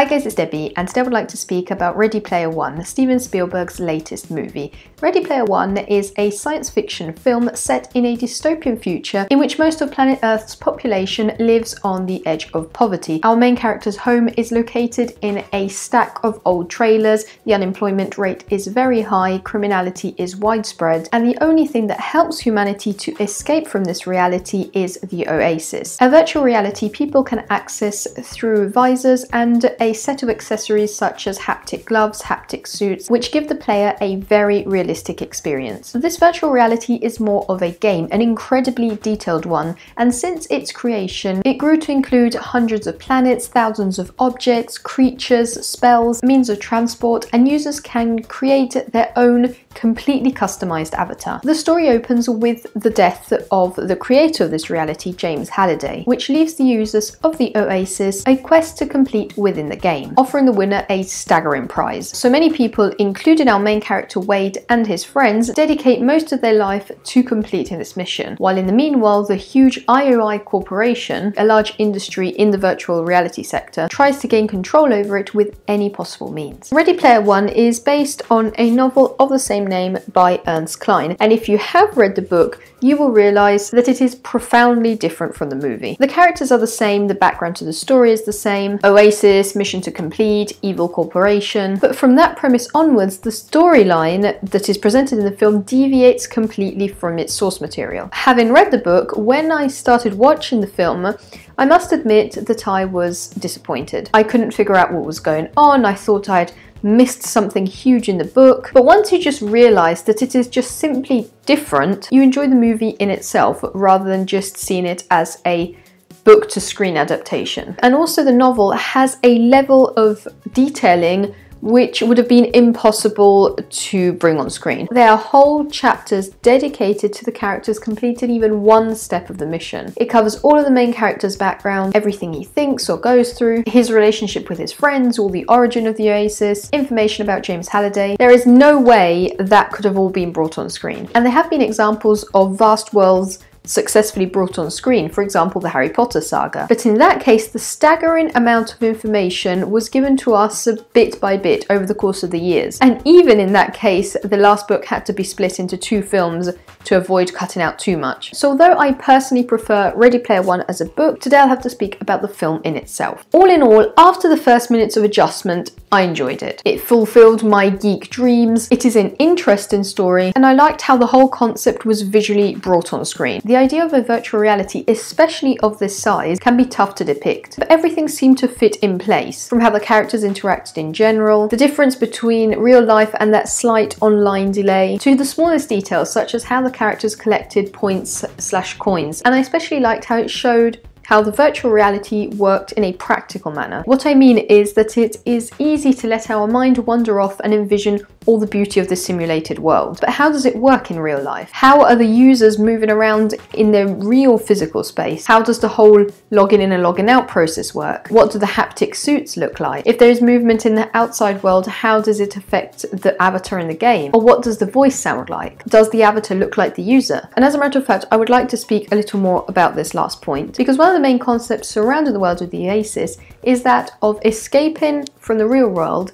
Hi guys, it's Debbie, and today I would like to speak about Ready Player One, Steven Spielberg's latest movie. Ready Player One is a science fiction film set in a dystopian future in which most of planet Earth's population lives on the edge of poverty. Our main character's home is located in a stack of old trailers, the unemployment rate is very high, criminality is widespread, and the only thing that helps humanity to escape from this reality is the Oasis. A virtual reality people can access through visors and a set of accessories such as haptic gloves, haptic suits, which give the player a very realistic experience. This virtual reality is more of a game, an incredibly detailed one, and since its creation, it grew to include hundreds of planets, thousands of objects, creatures, spells, means of transport, and users can create their own completely customized avatar. The story opens with the death of the creator of this reality, James Halliday, which leaves the users of the Oasis a quest to complete within the game, offering the winner a staggering prize. So many people, including our main character Wade and his friends, dedicate most of their life to completing this mission, while in the meanwhile the huge IOI corporation, a large industry in the virtual reality sector, tries to gain control over it with any possible means. Ready Player One is based on a novel of the same name by Ernest Cline, and if you have read the book, you will realise that it is profoundly different from the movie. The characters are the same, the background to the story is the same, Oasis, mission to complete, evil corporation, but from that premise onwards, the storyline that is presented in the film deviates completely from its source material. Having read the book, when I started watching the film, I must admit that I was disappointed. I couldn't figure out what was going on, I thought I'd missed something huge in the book. But once you just realise that it is just simply different, you enjoy the movie in itself rather than just seeing it as a book to screen adaptation. And also the novel has a level of detailing which would have been impossible to bring on screen. There are whole chapters dedicated to the characters completing even one step of the mission. It covers all of the main character's background, everything he thinks or goes through, his relationship with his friends, all the origin of the Oasis, information about James Halliday. There is no way that could have all been brought on screen. And there have been examples of vast worlds successfully brought on screen, for example the Harry Potter saga. But in that case, the staggering amount of information was given to us bit by bit over the course of the years. And even in that case, the last book had to be split into two films to avoid cutting out too much. So although I personally prefer Ready Player One as a book, today I'll have to speak about the film in itself. All in all, after the first minutes of adjustment, I enjoyed it. It fulfilled my geek dreams, it is an interesting story, and I liked how the whole concept was visually brought on screen. The idea of a virtual reality, especially of this size, can be tough to depict, but everything seemed to fit in place, from how the characters interacted in general, the difference between real life and that slight online delay, to the smallest details such as how the characters collected points slash coins, and I especially liked how it showed how the virtual reality worked in a practical manner. What I mean is that it is easy to let our mind wander off and envision all the beauty of the simulated world. But how does it work in real life? How are the users moving around in their real physical space? How does the whole login in and logging out process work? What do the haptic suits look like? If there is movement in the outside world, how does it affect the avatar in the game? Or what does the voice sound like? Does the avatar look like the user? And as a matter of fact, I would like to speak a little more about this last point because one of the main concepts surrounding the world of the Oasis is that of escaping from the real world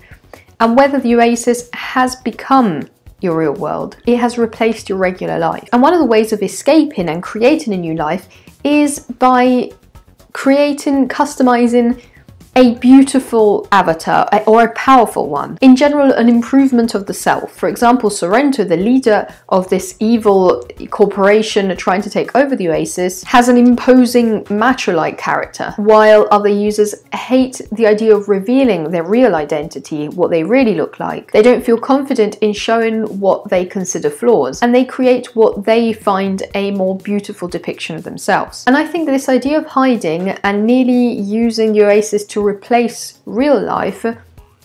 and whether the Oasis has become your real world. It has replaced your regular life. And one of the ways of escaping and creating a new life is by creating, customizing a beautiful avatar or a powerful one. In general, an improvement of the self. For example, Sorrento, the leader of this evil corporation trying to take over the Oasis, has an imposing macho-like character, while other users hate the idea of revealing their real identity, what they really look like. They don't feel confident in showing what they consider flaws, and they create what they find a more beautiful depiction of themselves. And I think this idea of hiding and nearly using the Oasis to replace real life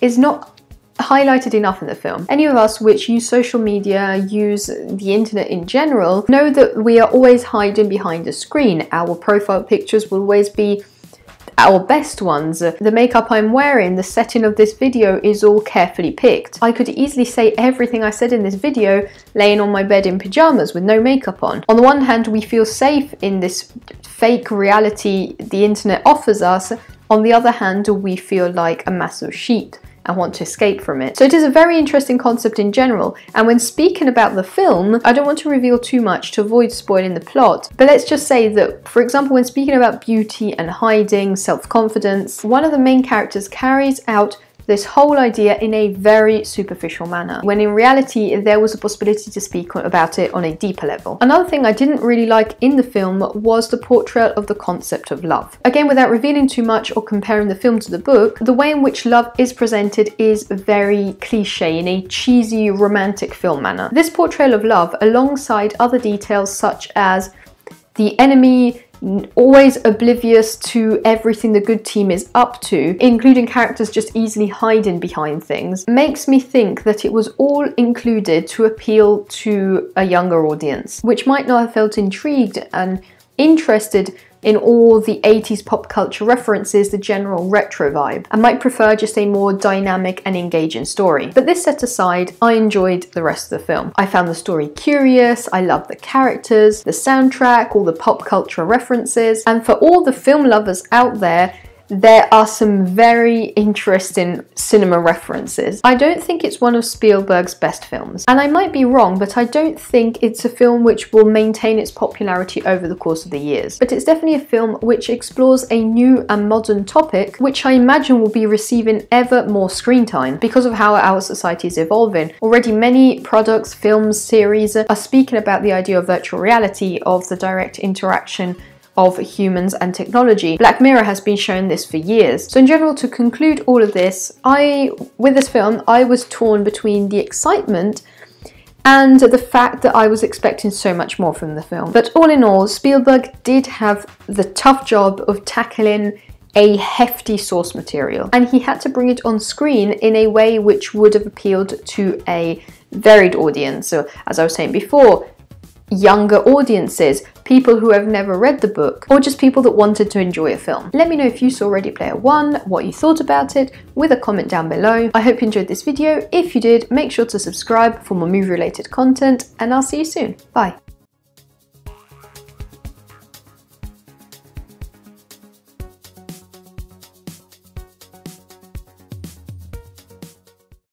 is not highlighted enough in the film. Any of us which use social media, use the internet in general, know that we are always hiding behind a screen. Our profile pictures will always be our best ones. The makeup I'm wearing, the setting of this video is all carefully picked. I could easily say everything I said in this video laying on my bed in pyjamas with no makeup on. On the one hand, we feel safe in this fake reality the internet offers us, On the other hand, do we feel like a massive sheep and want to escape from it. So it is a very interesting concept in general, and when speaking about the film, I don't want to reveal too much to avoid spoiling the plot, but let's just say that, for example, when speaking about beauty and hiding, self-confidence, one of the main characters carries out this whole idea in a very superficial manner, when in reality there was a possibility to speak about it on a deeper level. Another thing I didn't really like in the film was the portrayal of the concept of love. Again, without revealing too much or comparing the film to the book, the way in which love is presented is very cliche in a cheesy romantic film manner. This portrayal of love, alongside other details such as the enemy always oblivious to everything the good team is up to, including characters just easily hiding behind things, makes me think that it was all included to appeal to a younger audience, which might not have felt intrigued and interested in all the 80s pop culture references, the general retro vibe. I might prefer just a more dynamic and engaging story. But this set aside, I enjoyed the rest of the film. I found the story curious, I loved the characters, the soundtrack, all the pop culture references, and for all the film lovers out there, there are some very interesting cinema references. I don't think it's one of Spielberg's best films, and I might be wrong, but I don't think it's a film which will maintain its popularity over the course of the years. But it's definitely a film which explores a new and modern topic, which I imagine will be receiving ever more screen time because of how our society is evolving. Already many products, films, series are speaking about the idea of virtual reality, of the direct interaction of humans and technology. Black Mirror has been shown this for years. So in general, to conclude all of this, I, with this film, I was torn between the excitement and the fact that I was expecting so much more from the film. But all in all, Spielberg did have the tough job of tackling a hefty source material and he had to bring it on screen in a way which would have appealed to a varied audience. So as I was saying before, younger audiences, people who have never read the book, or just people that wanted to enjoy a film. Let me know if you saw Ready Player One, what you thought about it, with a comment down below. I hope you enjoyed this video. If you did, make sure to subscribe for more movie related content, and I'll see you soon. Bye.